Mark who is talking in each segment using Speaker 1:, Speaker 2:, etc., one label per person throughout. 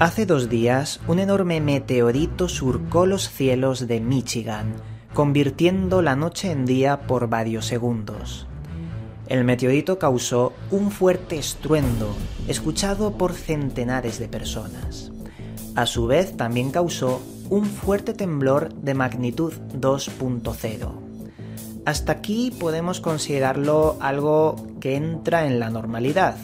Speaker 1: Hace dos días, un enorme meteorito surcó los cielos de Michigan, convirtiendo la noche en día por varios segundos. El meteorito causó un fuerte estruendo, escuchado por centenares de personas. A su vez, también causó un fuerte temblor de magnitud 2.0. Hasta aquí podemos considerarlo algo que entra en la normalidad,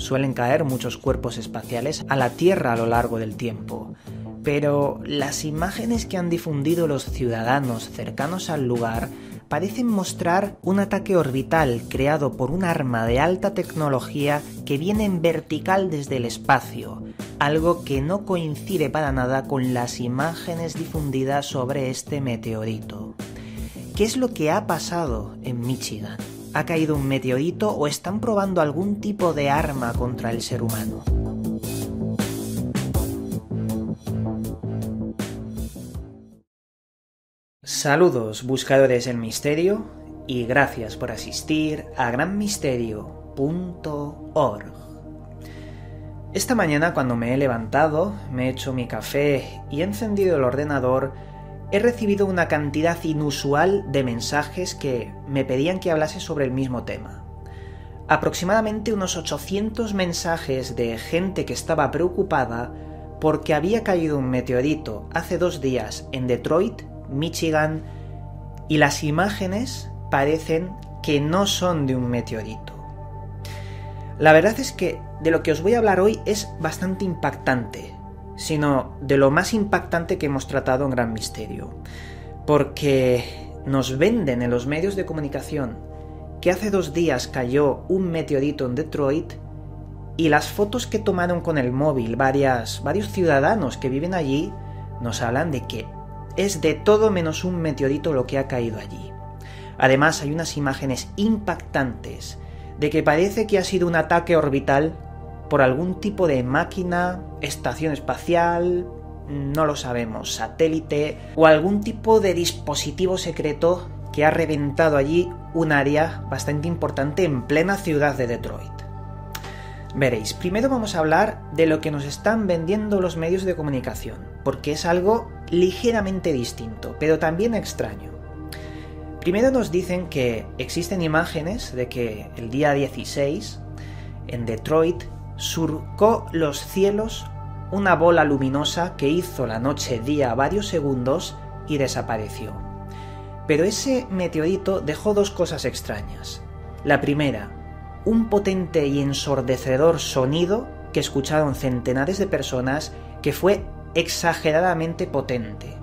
Speaker 1: Suelen caer muchos cuerpos espaciales a la Tierra a lo largo del tiempo, pero las imágenes que han difundido los ciudadanos cercanos al lugar parecen mostrar un ataque orbital creado por un arma de alta tecnología que viene en vertical desde el espacio, algo que no coincide para nada con las imágenes difundidas sobre este meteorito. ¿Qué es lo que ha pasado en Michigan? Ha caído un meteorito o están probando algún tipo de arma contra el ser humano. Saludos buscadores del misterio y gracias por asistir a granmisterio.org. Esta mañana cuando me he levantado, me he hecho mi café y he encendido el ordenador, he recibido una cantidad inusual de mensajes que me pedían que hablase sobre el mismo tema. Aproximadamente unos 800 mensajes de gente que estaba preocupada porque había caído un meteorito hace dos días en Detroit, Michigan, y las imágenes parecen que no son de un meteorito. La verdad es que de lo que os voy a hablar hoy es bastante impactante, sino de lo más impactante que hemos tratado en Gran Misterio. Porque nos venden en los medios de comunicación que hace dos días cayó un meteorito en Detroit y las fotos que tomaron con el móvil varios ciudadanos que viven allí nos hablan de que es de todo menos un meteorito lo que ha caído allí. Además hay unas imágenes impactantes de que parece que ha sido un ataque orbital por algún tipo de máquina, estación espacial, no lo sabemos, satélite o algún tipo de dispositivo secreto que ha reventado allí un área bastante importante en plena ciudad de Detroit. Veréis, primero vamos a hablar de lo que nos están vendiendo los medios de comunicación, porque es algo ligeramente distinto, pero también extraño. Primero nos dicen que existen imágenes de que el día 16, en Detroit, surcó los cielos una bola luminosa que hizo la noche día varios segundos y desapareció. Pero ese meteorito dejó dos cosas extrañas. La primera, un potente y ensordecedor sonido que escucharon centenares de personas que fue exageradamente potente.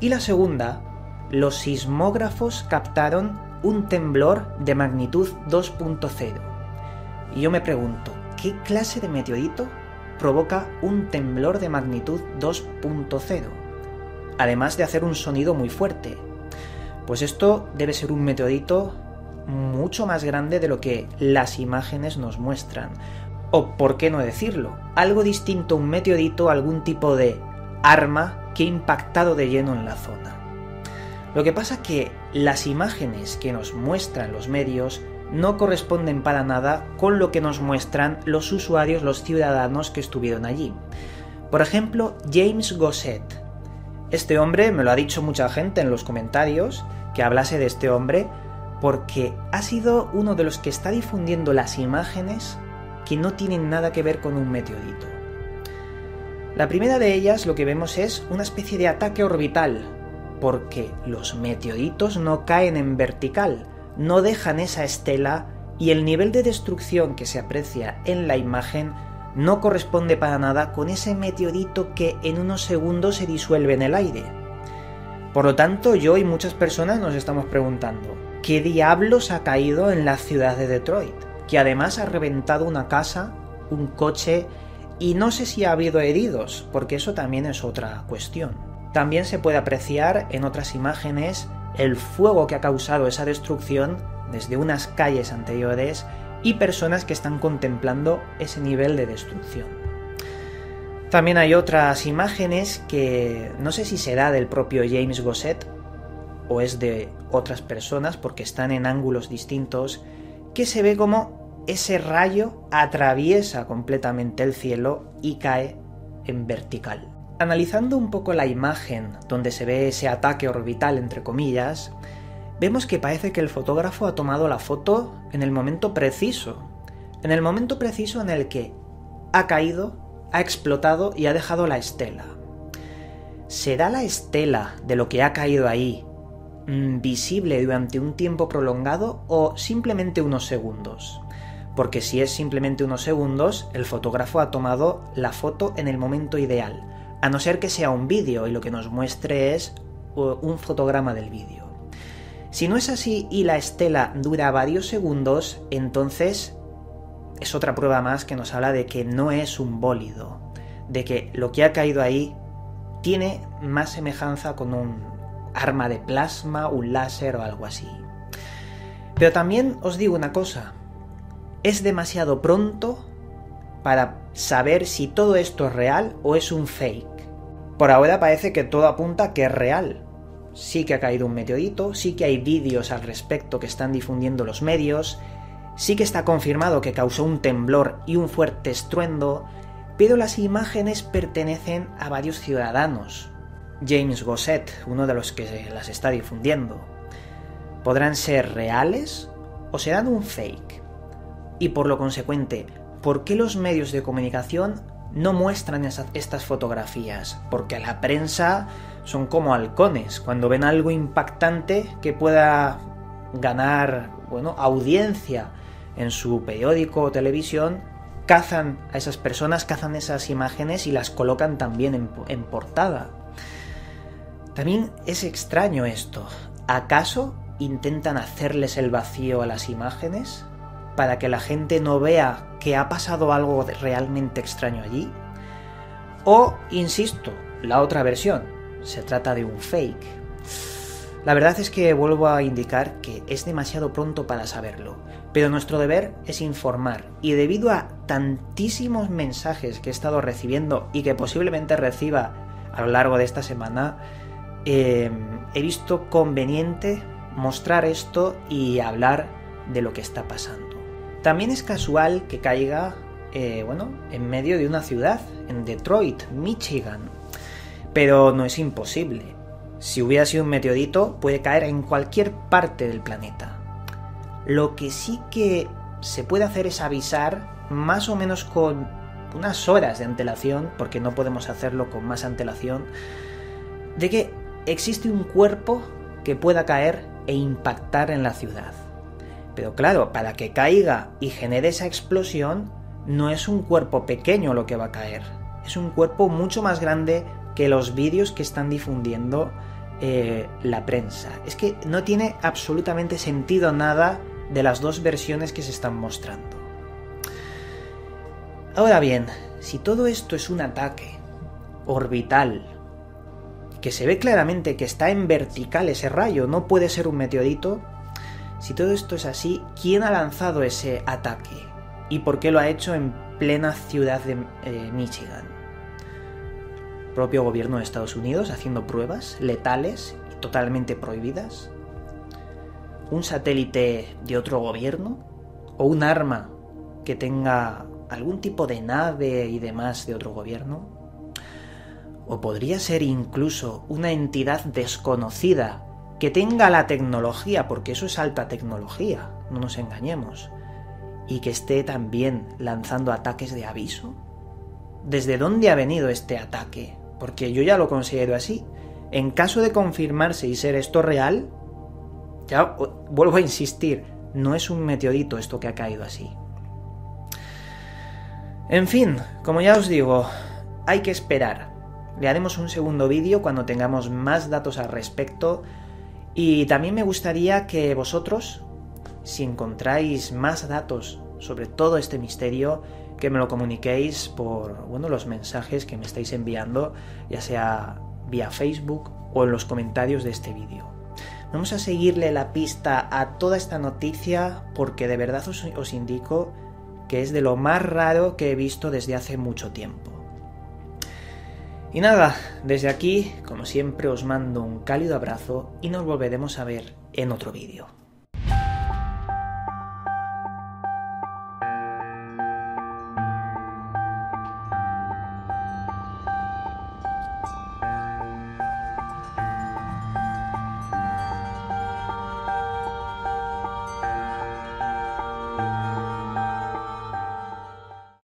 Speaker 1: Y la segunda, los sismógrafos captaron un temblor de magnitud 2.0. Y yo me pregunto, ¿qué clase de meteorito provoca un temblor de magnitud 2.0? Además de hacer un sonido muy fuerte. Pues esto debe ser un meteorito mucho más grande de lo que las imágenes nos muestran. O, por qué no decirlo, algo distinto a un meteorito, algún tipo de arma que ha impactado de lleno en la zona. Lo que pasa que las imágenes que nos muestran los medios no corresponden para nada con lo que nos muestran los usuarios, los ciudadanos que estuvieron allí. Por ejemplo, James Gosset. Este hombre, me lo ha dicho mucha gente en los comentarios, que hablase de este hombre, porque ha sido uno de los que está difundiendo las imágenes que no tienen nada que ver con un meteorito. La primera de ellas lo que vemos es una especie de ataque orbital, porque los meteoritos no caen en vertical, no dejan esa estela y el nivel de destrucción que se aprecia en la imagen no corresponde para nada con ese meteorito que en unos segundos se disuelve en el aire. Por lo tanto, yo y muchas personas nos estamos preguntando, ¿qué diablos ha caído en la ciudad de Detroit? Que además ha reventado una casa, un coche y no sé si ha habido heridos, porque eso también es otra cuestión. También se puede apreciar en otras imágenes el fuego que ha causado esa destrucción desde unas calles anteriores y personas que están contemplando ese nivel de destrucción. También hay otras imágenes que no sé si será del propio James Gosset o es de otras personas porque están en ángulos distintos, que se ve como ese rayo atraviesa completamente el cielo y cae en vertical. Analizando un poco la imagen donde se ve ese ataque orbital entre comillas, vemos que parece que el fotógrafo ha tomado la foto en el momento preciso, en el momento preciso en el que ha caído, ha explotado y ha dejado la estela. ¿Será la estela de lo que ha caído ahí mm, visible durante un tiempo prolongado o simplemente unos segundos? Porque si es simplemente unos segundos, el fotógrafo ha tomado la foto en el momento ideal, a no ser que sea un vídeo y lo que nos muestre es un fotograma del vídeo. Si no es así y la estela dura varios segundos, entonces es otra prueba más que nos habla de que no es un bólido, de que lo que ha caído ahí tiene más semejanza con un arma de plasma, un láser o algo así. Pero también os digo una cosa, es demasiado pronto para saber si todo esto es real o es un fake. Por ahora parece que todo apunta que es real. Sí que ha caído un meteorito, sí que hay vídeos al respecto que están difundiendo los medios, Sí que está confirmado que causó un temblor y un fuerte estruendo, pero las imágenes pertenecen a varios ciudadanos. James Gosset, uno de los que las está difundiendo. ¿Podrán ser reales o serán un fake? Y por lo consecuente, ¿por qué los medios de comunicación no muestran estas fotografías? Porque la prensa son como halcones. Cuando ven algo impactante que pueda ganar, bueno, audiencia en su periódico o televisión, cazan a esas personas, cazan esas imágenes y las colocan también en, en portada. También es extraño esto. ¿Acaso intentan hacerles el vacío a las imágenes para que la gente no vea que ha pasado algo realmente extraño allí? O, insisto, la otra versión, se trata de un fake. La verdad es que vuelvo a indicar que es demasiado pronto para saberlo, pero nuestro deber es informar y debido a tantísimos mensajes que he estado recibiendo y que posiblemente reciba a lo largo de esta semana, em, he visto conveniente mostrar esto y hablar de lo que está pasando. También es casual que caiga, eh, bueno, en medio de una ciudad, en Detroit, Michigan, pero no es imposible. Si hubiera sido un meteorito, puede caer en cualquier parte del planeta. Lo que sí que se puede hacer es avisar más o menos con unas horas de antelación, porque no podemos hacerlo con más antelación, de que existe un cuerpo que pueda caer e impactar en la ciudad. Pero claro, para que caiga y genere esa explosión, no es un cuerpo pequeño lo que va a caer, es un cuerpo mucho más grande que los vídeos que están difundiendo eh, la prensa. Es que no tiene absolutamente sentido nada de las dos versiones que se están mostrando. Ahora bien, si todo esto es un ataque orbital, que se ve claramente que está en vertical ese rayo, no puede ser un meteorito, si todo esto es así, ¿quién ha lanzado ese ataque? ¿Y por qué lo ha hecho en plena ciudad de eh, Michigan? propio gobierno de Estados Unidos haciendo pruebas letales y totalmente prohibidas? ¿Un satélite de otro gobierno? ¿O un arma que tenga algún tipo de nave y demás de otro gobierno? ¿O podría ser incluso una entidad desconocida que tenga la tecnología, porque eso es alta tecnología, no nos engañemos, y que esté también lanzando ataques de aviso? ¿Desde dónde ha venido este ataque? porque yo ya lo considero así. En caso de confirmarse y ser esto real, ya vuelvo a insistir, no es un meteorito esto que ha caído así. En fin, como ya os digo, hay que esperar. Le haremos un segundo vídeo cuando tengamos más datos al respecto y también me gustaría que vosotros, si encontráis más datos sobre todo este misterio, que me lo comuniquéis por bueno, los mensajes que me estáis enviando, ya sea vía Facebook o en los comentarios de este vídeo. Vamos a seguirle la pista a toda esta noticia porque de verdad os, os indico que es de lo más raro que he visto desde hace mucho tiempo. Y nada, desde aquí, como siempre, os mando un cálido abrazo y nos volveremos a ver en otro vídeo.